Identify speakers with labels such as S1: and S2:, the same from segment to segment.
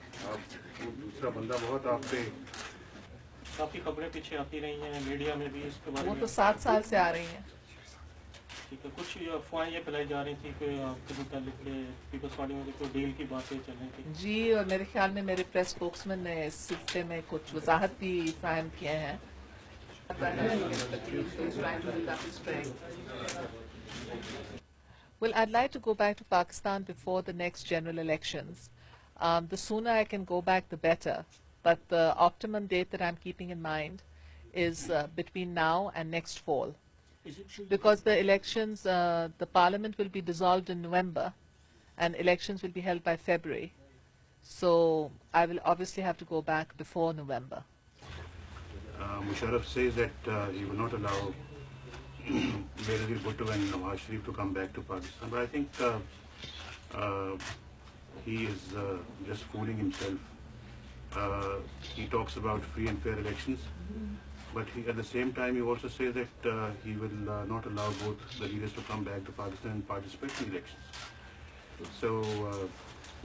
S1: दूसरा बंदा बहुत आप पे
S2: काफ़ी खबरें पीछे आती रही हैं मीडिया में भी इसके बारे में।
S3: वो तो सात साल से आ रही हैं।
S2: ठीक है कुछ अफवाहें ये फैलाई जा रही थी कि आपके मुतालिक पीपल्स पार्टी में कोई डील की बातें चल रही थी
S3: जी और मेरे ख्याल में मेरे प्रेस स्पोक्समैन ने इस सिलसिले में कुछ वजाहत भी फाहम किए हैं Well, I'd like to go back to Pakistan before the next general elections. Um, the sooner I can go back, the better. But the optimum date that I'm keeping in mind is uh, between now and next fall. Because the elections, uh, the parliament will be dissolved in November and elections will be held by February. So I will obviously have to go back before November.
S1: uh, Musharraf says that uh, he will not allow Benazir Bhutto and Nawaz Sharif to come back to Pakistan. But I think uh, uh, he is uh, just fooling himself. Uh, he talks about free and fair elections, but he, at the same time he also says that uh, he will uh, not allow both the leaders to come back to Pakistan and participate in elections. So uh,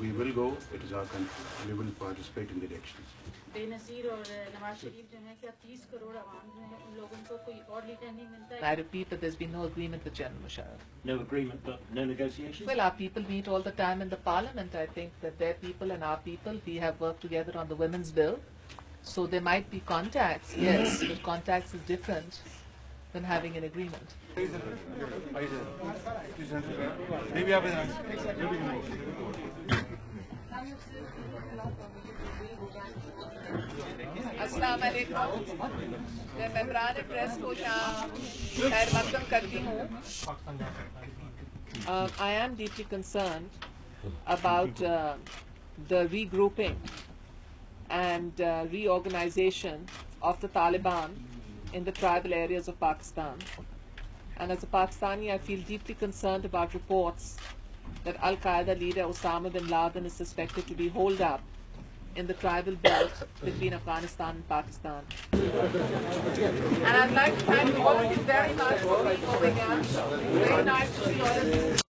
S1: we will go. It is our country. We will participate in the elections.
S4: Benazir और नवाज शरीफ जो है क्या तीस करोड़ आवाम जो है उन लोगों को कोई और लीडर नहीं मिलता है
S3: I repeat that there's been no agreement with General Musharraf.
S2: No agreement, but no negotiations?
S3: Well, our people meet all the time in the parliament. I think that their people and our people, we have worked together on the women's bill. So there might be contacts, yes, but contacts is different than having an agreement. अस्सलाम वालेकुम मैं मेम्बरान press को यहाँ खैर मकदम करती हूँ Uh, I am deeply concerned about uh, the regrouping and uh, reorganization of the Taliban in the tribal areas of Pakistan. And as a Pakistani, I feel deeply concerned about reports that Al Qaeda leader Osama bin Laden is suspected to be holed up in the tribal belt between Afghanistan and Pakistan. And I'd like to thank you all of you very much for being over here. Very nice to see all of you.